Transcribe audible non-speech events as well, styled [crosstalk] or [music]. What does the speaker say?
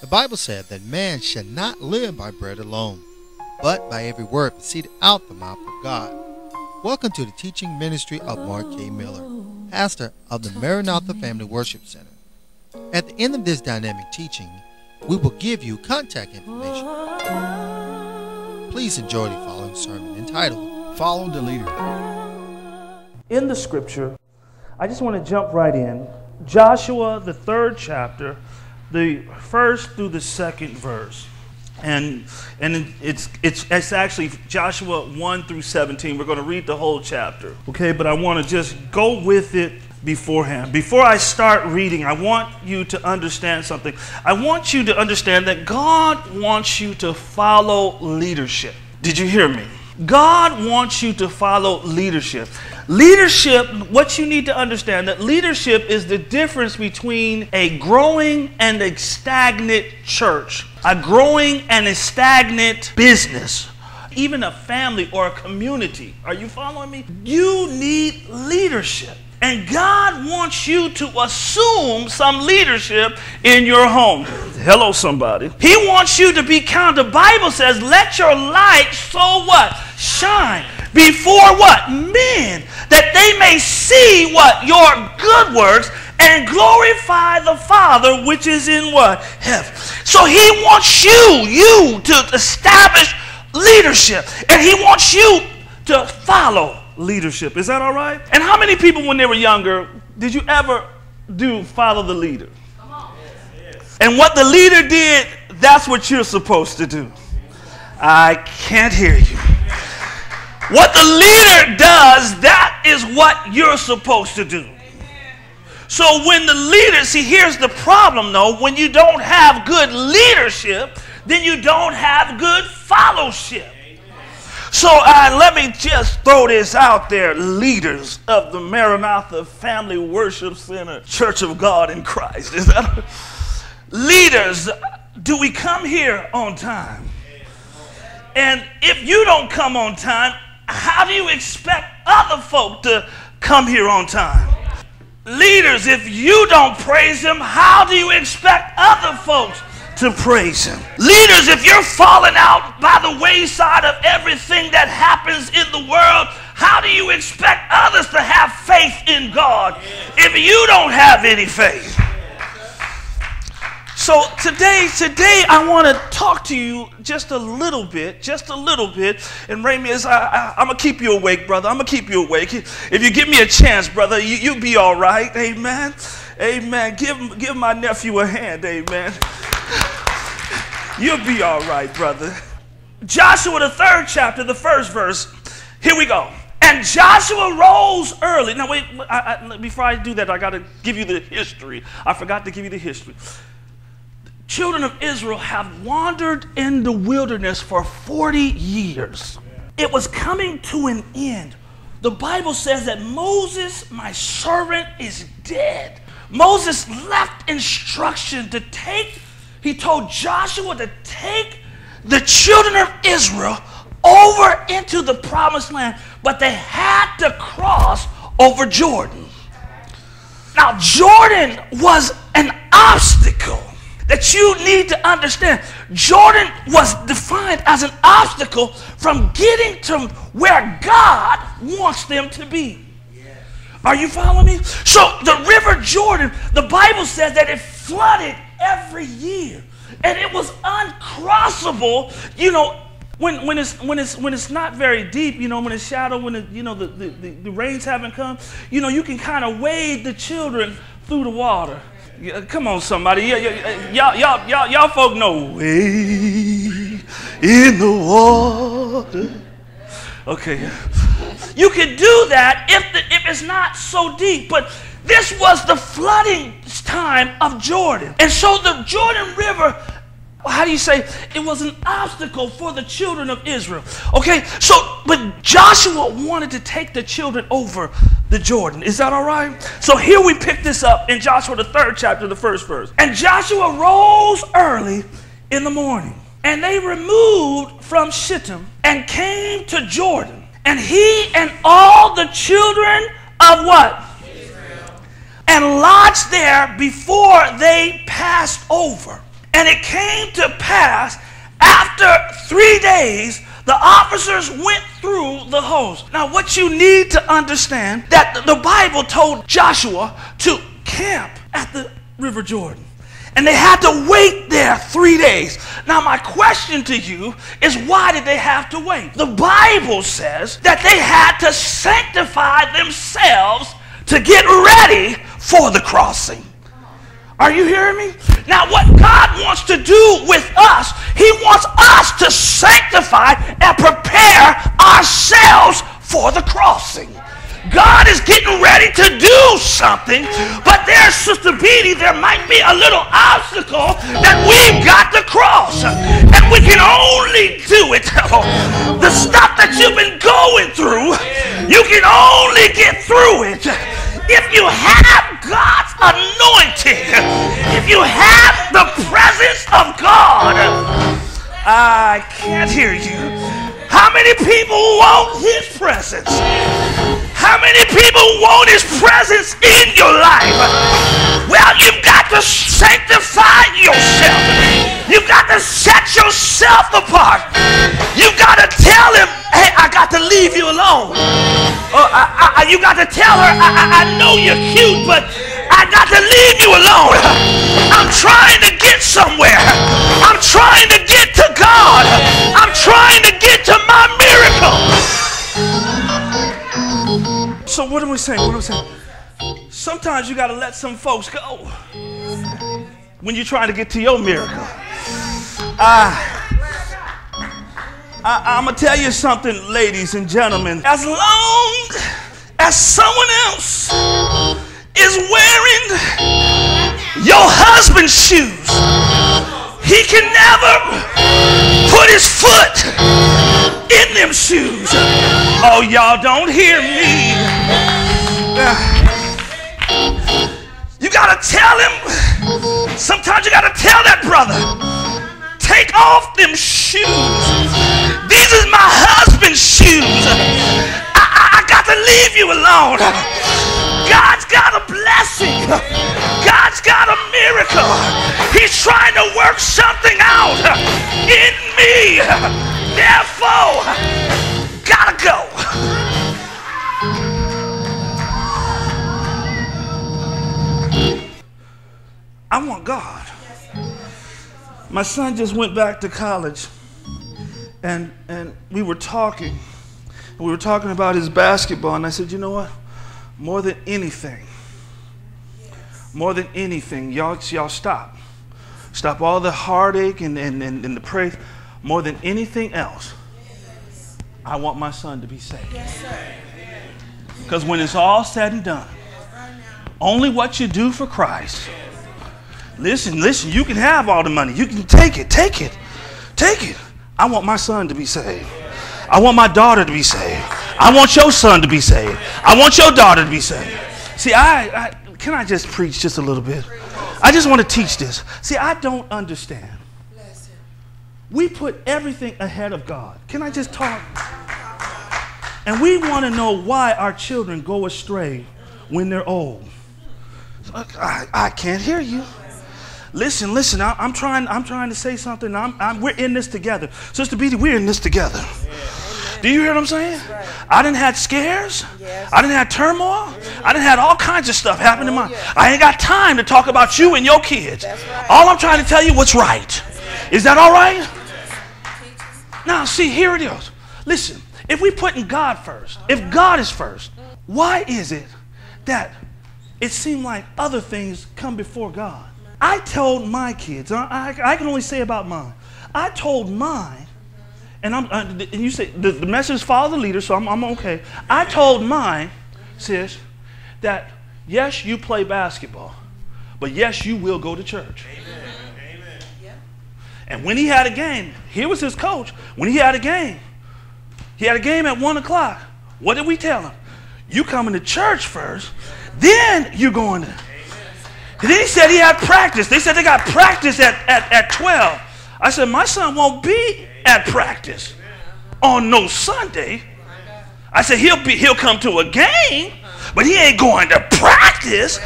The Bible said that man shall not live by bread alone, but by every word proceeded out the mouth of God. Welcome to the teaching ministry of Mark K. Miller, pastor of the Maranatha Family Worship Center. At the end of this dynamic teaching, we will give you contact information. Please enjoy the following sermon entitled Follow the Leader. in the scripture, I just want to jump right in. Joshua, the third chapter, the first through the second verse. And, and it's, it's, it's actually Joshua 1 through 17. We're going to read the whole chapter, okay? But I want to just go with it beforehand. Before I start reading, I want you to understand something. I want you to understand that God wants you to follow leadership. Did you hear me? God wants you to follow leadership. Leadership, what you need to understand that leadership is the difference between a growing and a stagnant church, a growing and a stagnant business, even a family or a community. Are you following me? You need leadership. And God wants you to assume some leadership in your home. Hello, somebody. He wants you to be counted. The Bible says, let your light so what? Shine before what? Men. That they may see what? Your good works and glorify the Father which is in what? Heaven. So he wants you, you to establish leadership. And he wants you to follow leadership. Is that all right? And how many people, when they were younger, did you ever do follow the leader? And what the leader did, that's what you're supposed to do. I can't hear you. What the leader does, that is what you're supposed to do. So when the leader, see, here's the problem though, when you don't have good leadership, then you don't have good fellowship. So uh, let me just throw this out there, leaders of the Maranatha Family Worship Center, Church of God in Christ. Is that [laughs] leaders? Do we come here on time? And if you don't come on time, how do you expect other folk to come here on time? Leaders, if you don't praise Him, how do you expect other folks to praise Him? Leaders, if you're falling out by the wayside of everything that happens in the world, how do you expect others to have faith in God if you don't have any faith? So today, today I want to talk to you just a little bit, just a little bit. And is I, I'm gonna keep you awake, brother. I'm gonna keep you awake. If you give me a chance, brother, you you be all right. Amen. Amen. Give give my nephew a hand. Amen. You'll be all right, brother. Joshua, the third chapter, the first verse. Here we go. And Joshua rose early. Now, wait, I, I, before I do that, I got to give you the history. I forgot to give you the history children of Israel have wandered in the wilderness for 40 years. It was coming to an end. The Bible says that Moses, my servant, is dead. Moses left instruction to take, he told Joshua to take the children of Israel over into the promised land, but they had to cross over Jordan. Now, Jordan was an obstacle that you need to understand. Jordan was defined as an obstacle from getting to where God wants them to be. Are you following me? So the river Jordan, the Bible says that it flooded every year. And it was uncrossable, you know, when, when, it's, when, it's, when it's not very deep, you know, when it's shadow, when it, you know, the, the, the, rains haven't come, you know, you can kind of wade the children through the water. Yeah, come on, somebody. Yeah, yeah, y'all, y'all, y'all, y'all folk know way in the water. Okay. You can do that if, the, if it's not so deep, but this was the flooding time of Jordan. And so the Jordan River, how do you say, it was an obstacle for the children of Israel. Okay, so, but Joshua wanted to take the children over the Jordan. Is that all right? So here we pick this up in Joshua, the third chapter, the first verse. And Joshua rose early in the morning, and they removed from Shittim and came to Jordan. And he and all the children of what? and lodged there before they passed over. And And it came to pass after three days, the officers went through the host. Now, what you need to understand that the Bible told Joshua to camp at the River Jordan. And they had to wait there three days. Now, my question to you is why did they have to wait? The Bible says that they had to sanctify themselves to get ready for the crossing. Are you hearing me? Now, what God wants to do with us, He wants us to sanctify and prepare ourselves for the crossing. God is getting ready to do something, but there, Sister Beatty, there might be a little obstacle that we've got to cross. And we can only do it. [laughs] The stuff that you've been going through, you can only get through it if you have God's anointing, if you have the presence of God, I can't hear you. How many people want His presence? How many people want His presence in your life? Well, you've got to sanctify yourself. You've got to set yourself apart. You've got to tell Him, hey, I got to leave you alone. Or I, I, you got to tell her, I, I, I know you're cute, but I got to leave you alone. I'm trying to get somewhere. Am we saying? What am we saying? Sometimes you got to let some folks go when you're trying to get to your miracle. Ah. I, am going to tell you something, ladies and gentlemen. As long as someone else is wearing your husband's shoes, he can never put his foot in them shoes. Oh, y'all don't hear me. Tell him. Sometimes you got to tell that brother take off them shoes. These is my husband's shoes. I, I, I got to leave you alone. God's got a blessing. God's got a miracle. He's trying to work something out in me. Therefore, God. My son just went back to college and and we were talking. And we were talking about his basketball, and I said, you know what? More than anything, more than anything, y'all y'all stop. Stop all the heartache and, and, and, and the praise. More than anything else, I want my son to be saved. Because when it's all said and done, only what you do for Christ. Listen, listen, you can have all the money. You can take it, take it, take it. I want my son to be saved. I want my daughter to be saved. I want your son to be saved. I want your daughter to be saved. See, I, I can I just preach just a little bit? I just want to teach this. See, I don't understand. We put everything ahead of God. Can I just talk? And we want to know why our children go astray when they're old. I, I can't hear you. Listen, listen. I, am trying. I'm trying to say something. I'm, I'm, we're in this together, Sister Beatty. We're in this together. Do you hear what I'm saying? Right. I didn't have scares. Yes. I didn't have turmoil. I didn't have all kinds of stuff happen oh, in my. I ain't got time to talk about you and your kids. Right. All I'm trying to tell you what's right. Is that all right? Now, see, here it is. Listen, if we put in God first, if God is first, why is it that it seemed like other things come before God? I told my kids, I, I, I, can only say about mine. I told mine, and I'm, uh, and you say the, the message is follow the leader, so I'm, I'm okay. I told mine, sis, that yes, you play basketball, but yes, you will go to church. Amen. Amen. And when he had a game, here was his coach. When he had a game, he had a game at one o'clock. What did we tell him? You coming to church first, then you're going to then he said he had practice. They said they got practice at, at, at 12. I said, my son won't be at practice on no Sunday. I said, he'll, be, he'll come to a game, but he ain't going to practice.